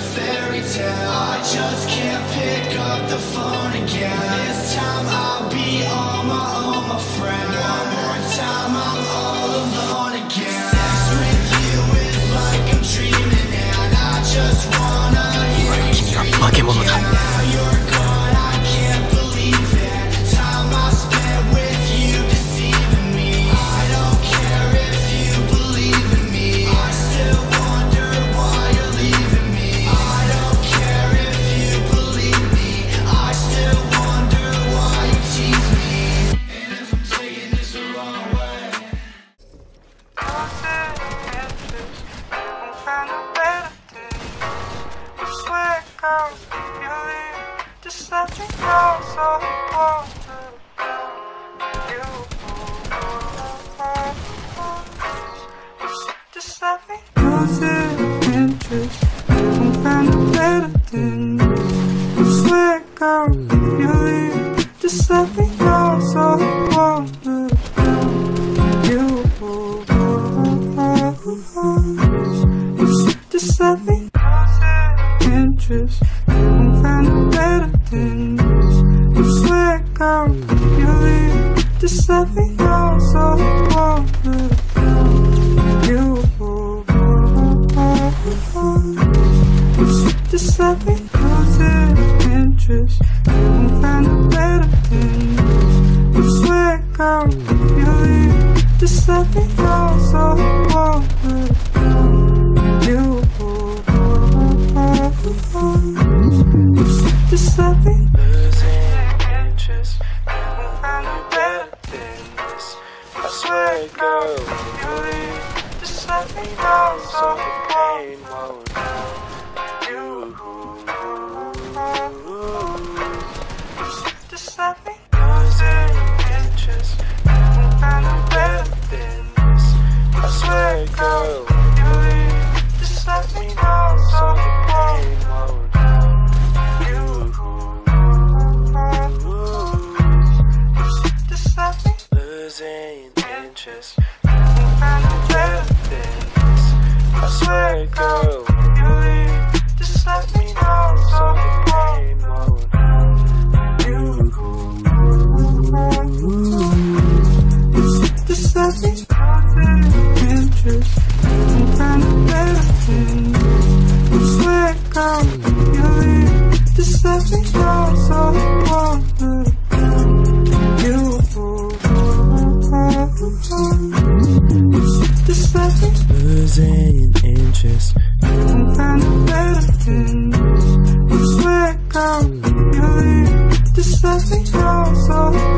fairy tale. I just can't pick up the phone again. This time I'll be on my own, my friend. The interest. Won't find better than this. I swear, girl, you leave, just let me know so won't lose you. Just let me lose the interest. Won't find better than this. I swear, girl, you leave, just let me know so I you just let me know so the pain won't Just let me better than this. I swear, girl, you just let me know so losing interest. I swear, girl, swear, girl, if you leave, just let me know so